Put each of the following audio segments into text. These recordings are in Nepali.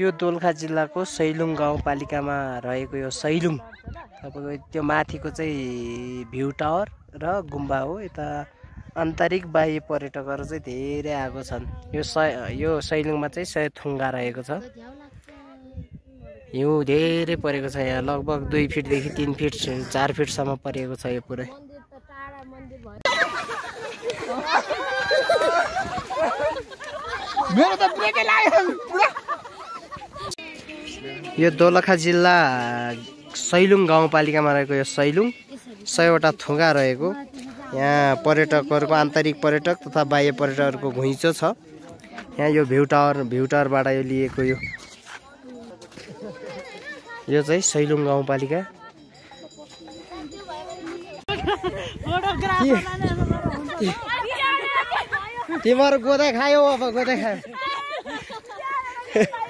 यो दोलखा जिल्लाको सैलुङ गाउँपालिकामा रहेको यो सैलुङ। तपाईँको त्यो माथिको चाहिँ भ्यू टावर र गुम्बा हो। यता आन्तरिक बाह्य पर्यटकहरू चाहिँ धेरै आएको छन्। यो स यो सैलुङमा चाहिँ सय थुङ्गा रहेको छ। हिउँ धेरै परेको छ यहाँ। लगभग दुई फिटदेखि तिन फिट चार फिटसम्म परेको छ यो पुरै। मेरो त ब्रेकै लाग्यो। पुरा यो दोलखा जिल्ला सैलुङ गाउँपालिकामा रहेको यो सैलुङ सयवटा थुङ्गा रहेको। यहाँ पर्यटकहरूको आन्तरिक पर्यटक तथा बाह्य पर्यटकहरूको घुइँचो छ। यहाँ यो भ्यू टावर भ्यू टावरबाट यो लिएको यो। यो चाहिँ सैलुङ गाउँपालिका। तिमीहरू गोदा खायो अब गोदा खायो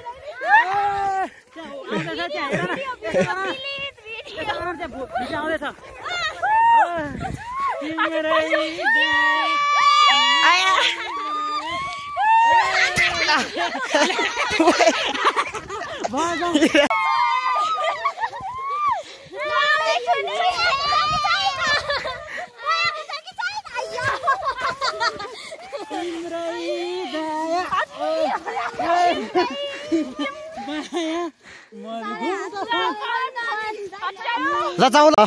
ल ल।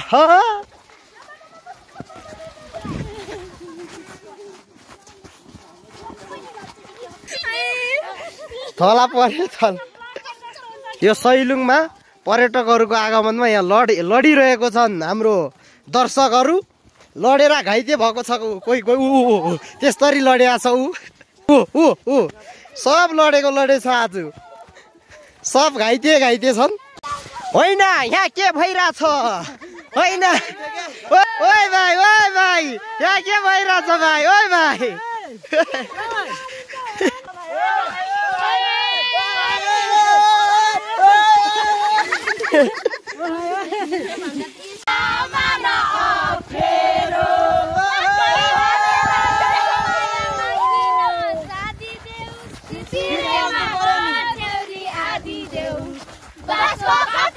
थला पर्यो थल। यो सैलुङमा पर्यटकहरूको आगमनमा यहाँ लडी लडिरहेको छन् हाम्रो दर्शकहरू। लडेर घाइते भएको छ कोही कोही। ऊ त्यस्तरी लडेको छ। ऊ ऊ ऊ सब लडेको लडेछ आज। सब घाइते घाइते छन्। होइन यहाँ के भइरहेछ? होइन। ओ- ओइ भाइ ओइ भाइ यहाँ के भइरहेछ भाइ? ओइ भाइ। That's what